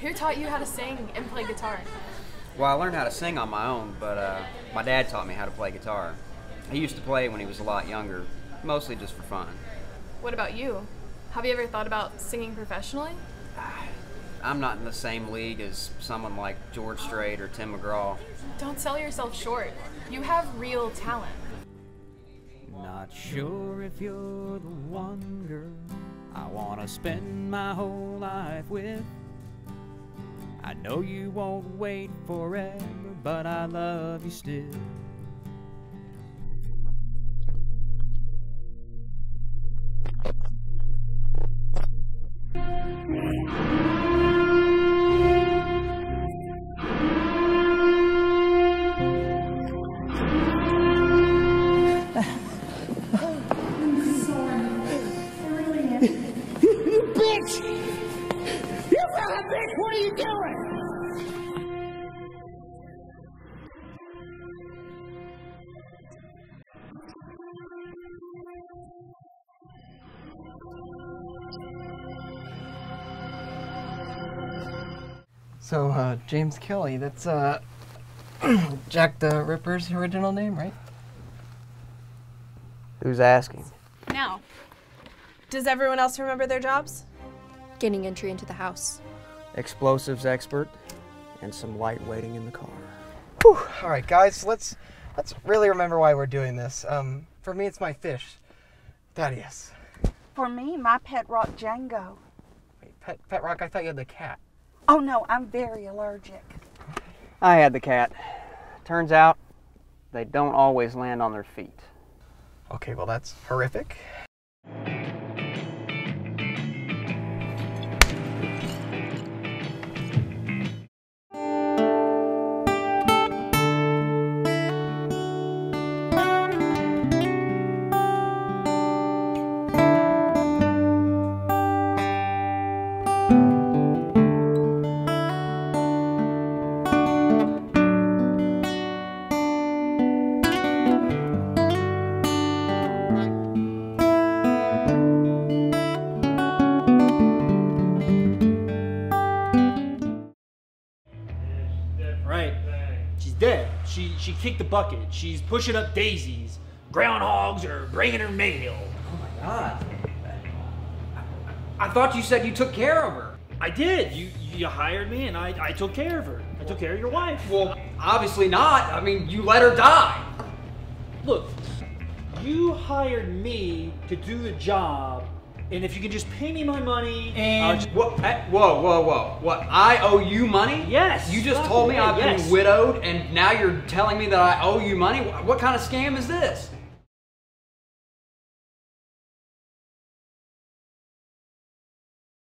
Who taught you how to sing and play guitar? Well, I learned how to sing on my own, but uh, my dad taught me how to play guitar. He used to play when he was a lot younger, mostly just for fun. What about you? Have you ever thought about singing professionally? I'm not in the same league as someone like George Strait or Tim McGraw. Don't sell yourself short. You have real talent. Not sure if you're the one girl I wanna spend my whole life with. I know you won't wait forever, but I love you still. Bitch! You bitch! What are you doing? So, uh, James Kelly, that's, uh, Jack the Ripper's original name, right? Who's asking? Now, does everyone else remember their jobs? Gaining entry into the house. Explosives expert and some light waiting in the car. Whew. All right, guys, let's let's really remember why we're doing this. Um, for me, it's my fish, Thaddeus. For me, my pet rock Django. Wait, Pet Pet Rock, I thought you had the cat. Oh no, I'm very allergic. I had the cat. Turns out they don't always land on their feet. Okay, well that's horrific. She she kicked the bucket. She's pushing up daisies. Groundhogs are bringing her mail. Oh my god. I thought you said you took care of her. I did. You you hired me and I, I took care of her. I took care of your wife. Well, obviously not. I mean, you let her die. Look, you hired me to do the job, and if you can just pay me my money And I'll- eh, Whoa, whoa, whoa! What? I owe you money? Yes. You just told me I've been widowed, and now you're telling me that I owe you money. What kind of scam is this?